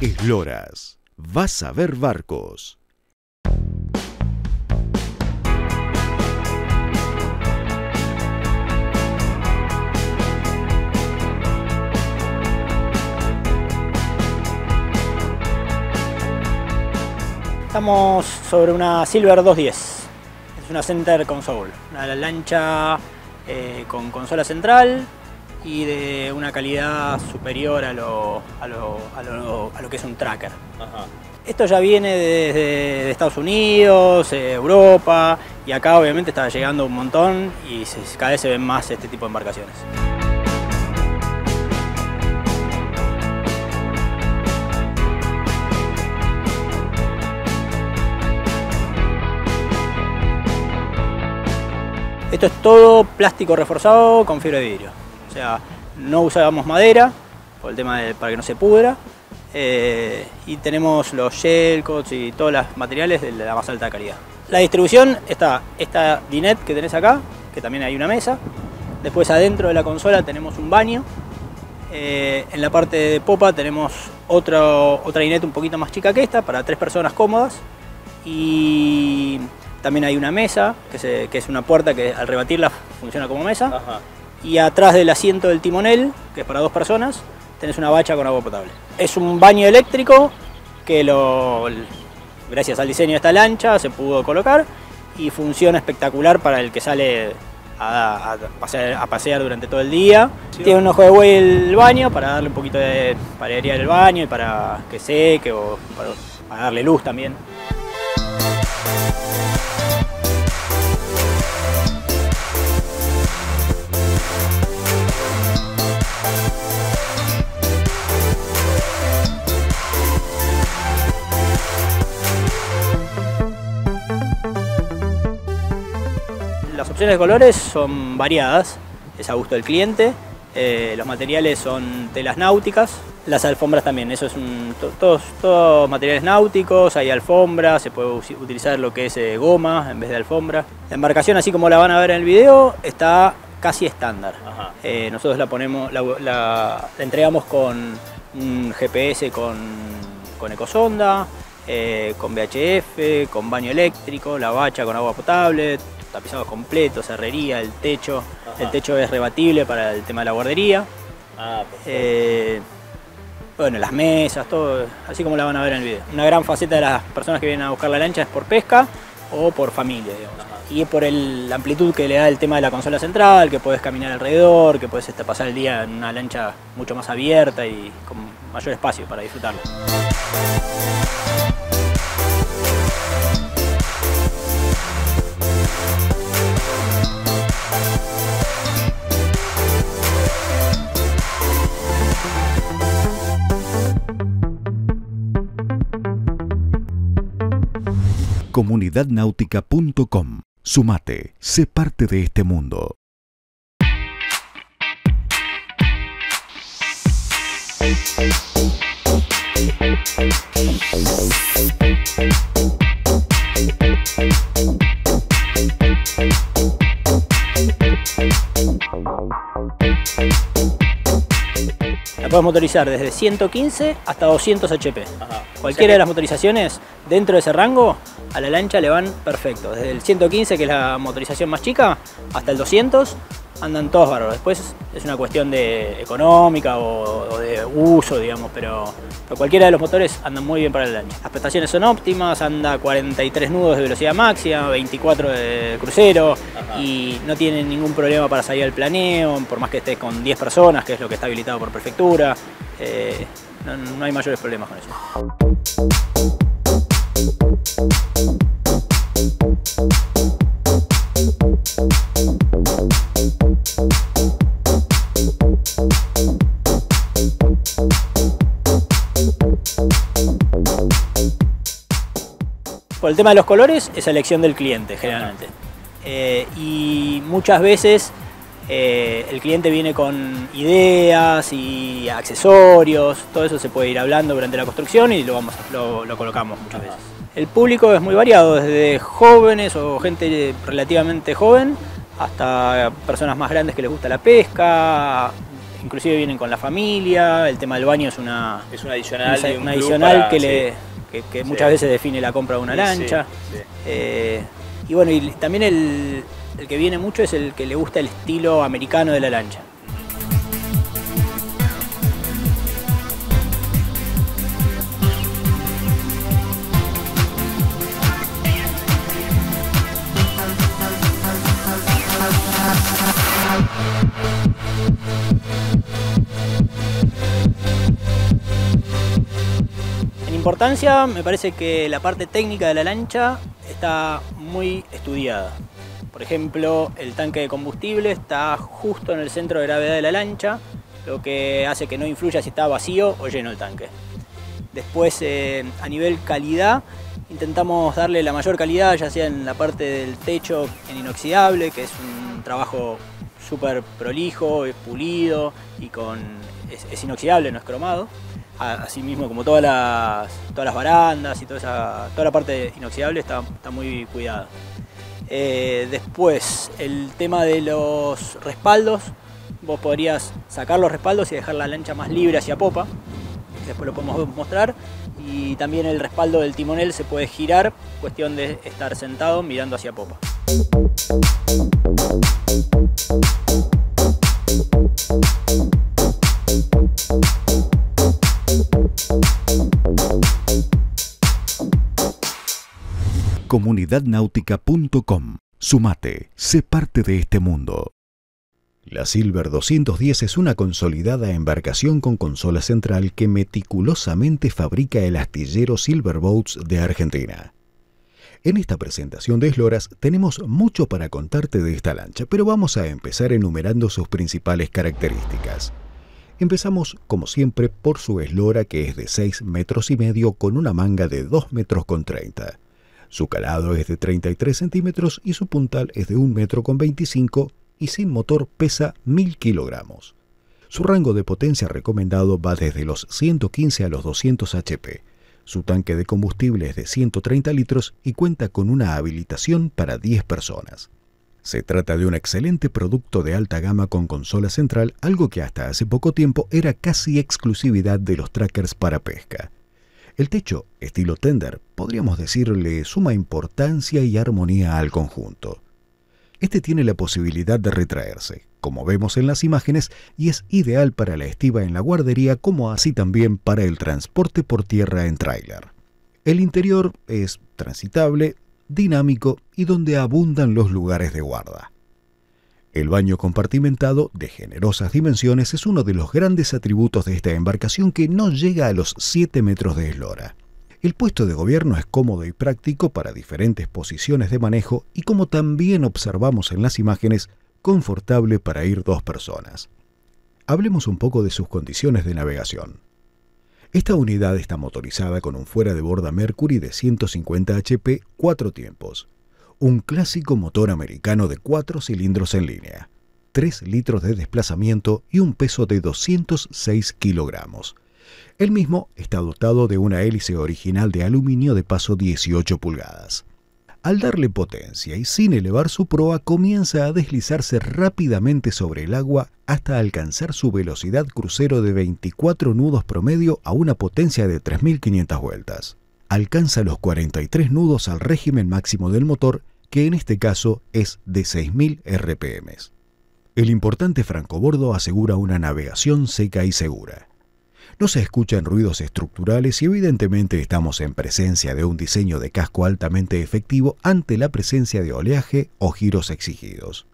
Esloras. Vas a ver barcos. Estamos sobre una Silver 210. Es una Center Console, una lancha eh, con consola central y de una calidad superior a lo, a lo, a lo- a lo que es un tracker. Esto ya viene desde Estados Unidos, eh, Europa y acá obviamente está llegando un montón y se- cada vez se ven más este tipo de embarcaciones. Esto es todo plástico reforzado con fibra de vidrio. O sea, no usábamos madera por el tema de, para que no se pudra. eh, y tenemos los shell coats y todos los materiales de la más alta calidad. La distribución está esta dinette que tenés acá, que también hay una mesa. Después adentro de la consola tenemos un baño. Eh, en la parte de popa tenemos otro, otra dinette un poquito más chica que esta, para tres personas cómodas. Y también hay una mesa, que, que es una puerta que al rebatirla funciona como mesa. Y atrás del asiento del timonel, que es para dos personas, tenés una bacha con agua potable. Es un baño eléctrico que lo, gracias al diseño de esta lancha se pudo colocar y funciona espectacular para el que sale a, a pasear, a pasear durante todo el día. Tiene un ojo de buey el baño para darle un poquito de para airear el baño y para que seque o para, para darle luz también. Opciones de colores son variadas, es a gusto del cliente. Eh, los materiales son telas náuticas, las alfombras también, eso es un, to- todos, todos materiales náuticos, hay alfombras, se puede utilizar lo que es eh, goma en vez de alfombra. La embarcación, así como la van a ver en el video, está casi estándar. Eh, nosotros la ponemos, la, la- la entregamos con un GPS con, con ecosonda, con VHF, con baño eléctrico, la bacha con agua potable, tapizado completo, cerrería, el techo. El techo es rebatible para el tema de la guardería. Eh, bueno, las mesas, todo, así como la van a ver en el video. Una gran faceta de las personas que vienen a buscar la lancha es por pesca o por familia, digamos. Y por el- la amplitud que le da el tema de la consola central, que puedes caminar alrededor, que puedes este, pasar el día en una lancha mucho más abierta y con mayor espacio para disfrutarlo. Comunidadnáutica.com. Sumate, sé parte de este mundo. Puedes motorizar desde 115 hasta 200 HP. Cualquiera de las motorizaciones dentro de ese rango a la lancha le van perfecto. Desde el 115, que es la motorización más chica, hasta el 200 andan todos bárbaros. Después es una cuestión de económica o, o de uso, digamos, pero, pero cualquiera de los motores andan muy bien para la lancha. Las prestaciones son óptimas, anda 43 nudos de velocidad máxima, 24 de crucero y no tienen ningún problema para salir al planeo, por más que estés con 10 personas, que es lo que está habilitado por prefectura. eh, no, no hay mayores problemas con eso. Por el tema de los colores es elección del cliente generalmente. Eh, y muchas veces eh, el cliente viene con ideas y accesorios, todo eso se puede ir hablando durante la construcción y lo, vamos, lo, lo colocamos muchas veces. El público es muy variado, desde jóvenes o gente relativamente joven hasta personas más grandes que les gusta la pesca, inclusive vienen con la familia, el tema del baño es una, Es un adicional. una- de un una adicional para- que, sí. le, que, que Sí. muchas veces define la compra de una lancha. sí, sí. Eh, y bueno, y también el, el que viene mucho es el que le gusta el estilo americano de la lancha. En importancia, me parece que la parte técnica de la lancha está muy estudiada. Por ejemplo, el tanque de combustible está justo en el centro de gravedad de la lancha, lo que hace que no influya si está vacío o lleno el tanque. Después, eh, a nivel calidad, intentamos darle la mayor calidad, ya sea en la parte del techo en inoxidable, que es un trabajo súper prolijo, pulido y con, es, es inoxidable, no es cromado. A- Asimismo, como todas las, todas las barandas y toda, esa, toda la parte inoxidable está, está muy cuidada. Eh, después, el tema de los respaldos, vos podrías sacar los respaldos y dejar la lancha más libre hacia popa. Después lo podemos mostrar. Y también el respaldo del timonel se puede girar, cuestión de estar sentado mirando hacia popa. Comunidadnáutica.com. Sumate, sé parte de este mundo. La Silver 210 es una consolidada embarcación con consola central que meticulosamente fabrica el astillero Silverboats de Argentina. En esta presentación de Esloras tenemos mucho para contarte de esta lancha, pero vamos a empezar enumerando sus principales características. Empezamos, como siempre, por su eslora que es de 6 metros y medio con una manga de 2 metros con 30. Su calado es de 33 centímetros y su puntal es de 1 metro con 25 y sin motor pesa 1000 kilogramos. Su rango de potencia recomendado va desde los 115 a los 200 HP. Su tanque de combustible es de 130 litros y cuenta con una habilitación para 10 personas. Se trata de un excelente producto de alta gama con consola central, algo que hasta hace poco tiempo era casi exclusividad de los trackers para pesca. El techo, estilo tender, podríamos decirle suma importancia y armonía al conjunto. Este tiene la posibilidad de retraerse, como vemos en las imágenes, y es ideal para la estiva en la guardería como así también para el transporte por tierra en tráiler. El interior es transitable, dinámico y donde abundan los lugares de guarda. El baño compartimentado, de generosas dimensiones, es uno de los grandes atributos de esta embarcación que no llega a los 7 metros de eslora. El puesto de gobierno es cómodo y práctico para diferentes posiciones de manejo y como también observamos en las imágenes, confortable para ir dos personas. Hablemos un poco de sus condiciones de navegación. Esta unidad está motorizada con un fuera de borda Mercury de 150 HP, cuatro tiempos, un clásico motor americano de 4 cilindros en línea, 3 litros de desplazamiento y un peso de 206 kilogramos. El mismo está dotado de una hélice original de aluminio de paso 18 pulgadas. Al darle potencia y sin elevar su proa, comienza a deslizarse rápidamente sobre el agua hasta alcanzar su velocidad crucero de 24 nudos promedio a una potencia de 3.500 vueltas. Alcanza los 43 nudos al régimen máximo del motor, que en este caso es de 6.000 RPM. El importante francobordo asegura una navegación seca y segura. No se escuchan ruidos estructurales y evidentemente estamos en presencia de un diseño de casco altamente efectivo ante la presencia de oleaje o giros exigidos.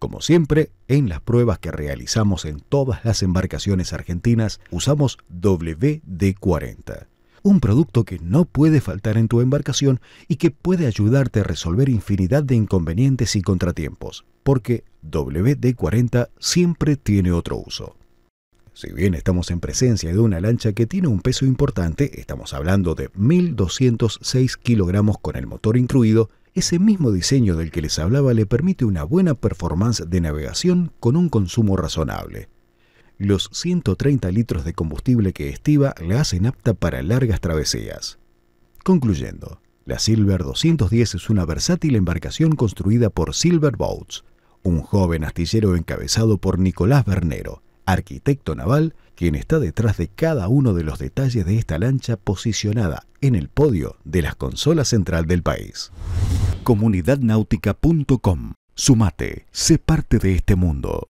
Como siempre, en las pruebas que realizamos en todas las embarcaciones argentinas usamos WD-40, un producto que no puede faltar en tu embarcación y que puede ayudarte a resolver infinidad de inconvenientes y contratiempos, porque WD-40 siempre tiene otro uso. Si bien estamos en presencia de una lancha que tiene un peso importante, estamos hablando de 1.206 kilogramos con el motor incluido, ese mismo diseño del que les hablaba le permite una buena performance de navegación con un consumo razonable. Los 130 litros de combustible que estiva la hacen apta para largas travesías. Concluyendo, la Silver 210 es una versátil embarcación construida por Silver Boats, un joven astillero encabezado por Nicolás Bernero, arquitecto naval, quien está detrás de cada uno de los detalles de esta lancha posicionada en el podio de las consolas central del país. Comunidadnáutica.com. Sumate, sé parte de este mundo.